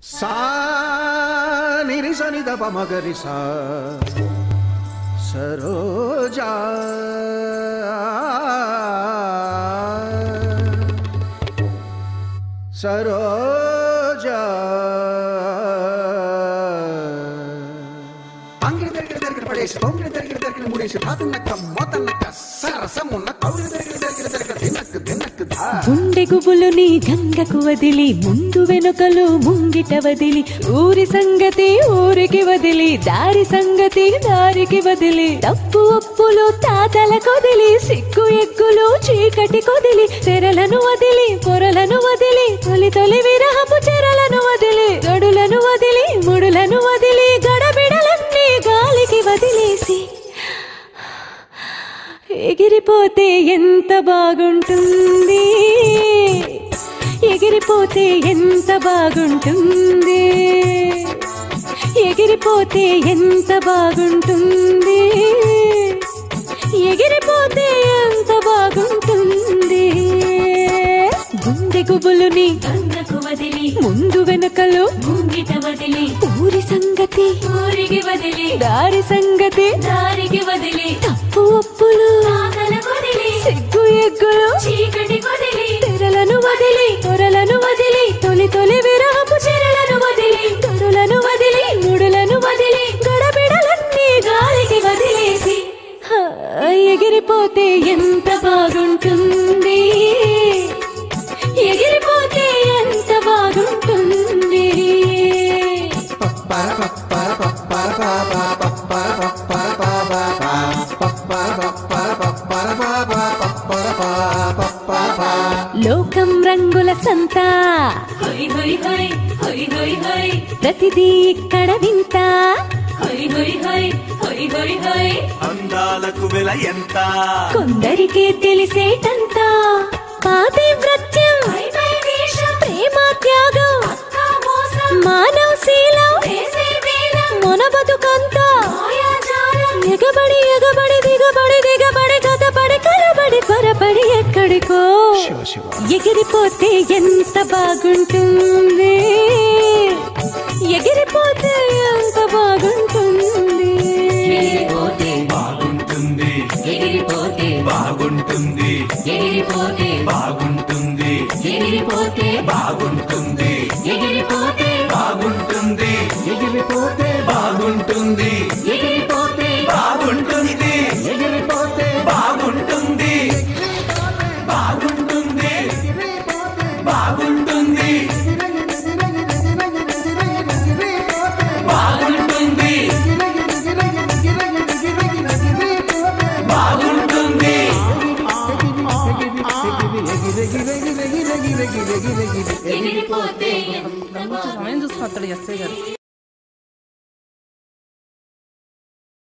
சா நிரி சனி தப மகரி சா சரோஜா சரோஜா அங்கிருந்து இருக்கிறது இருக்கிற பழைய தொங்கிருந்து இருக்கிறது இருக்கிற முடிச்சு தாத்து நக்கம் மோத்த நக்க சரசம் உன்ன கவுடு இருக்கிறது గుండె గుబులు గుండె గుబులుని గంగకు వదిలి ముందు వెనుకలు ముంగిట వదిలి ఊరి సంగతి ఊరికి వదిలి దారి సంగతి దారికి వదిలి తప్పు అప్పులు తాతల కొదిలి సిగ్గు ఎగ్గులు చీకటి కొదిలి తెరలను వదిలి పొరలను వదిలి తొలి తొలి విరహపు చెరలను వదిలి గడులను వదిలి ముడులను వదిలి గడబిడలన్నీ గాలికి వదిలేసి ఎగిరిపోతే ఎంత బాగుంటుంది? ఎగిరిపోతే ఎంత బాగుంటుంది? ఎగిరిపోతే ఎంత బాగుంటుంది? ఎగిరిపోతే ఎంత బాగుంటుంది? గుండె గుబులుని ముందు వెనుకలు ఊరి సంగతి ఊరికి వదిలి దారి సంగతి దారికి వదిలి ఎగిరిపోతే ఎంత బాగుంటుంది? ఎగిరిపోతే ఎంత బాగుంటుంది? లోకం రంగుల సంత. హొయ్ హొయ్ హొయ్ హొయ్ హొయ్ హొయ్ ప్రతిదీ ఇక్కడ వింత అందాలకు వెల ఎంత? కొందరికే తెలిసేటంతా. పాతివ్రత్యం ప్రేమ త్యాగం మానవ శీలం మన బతుకంతా. ఎగబడి ఎగబడి దిగబడి దిగబడి కథపడి కలబడి పరబడి ఎక్కడికో. ఎగిరిపోతే ఎంత బాగుంటుంది? ఎగిరిపోతే బాగుంటుంది. ఎగిరిపోతే బాగుంటుంది. ఎగిరిపోతే గిరి గిరి గిరి గిరి సమయం చూసుకొస్తాడు ఎస్ఐ గారు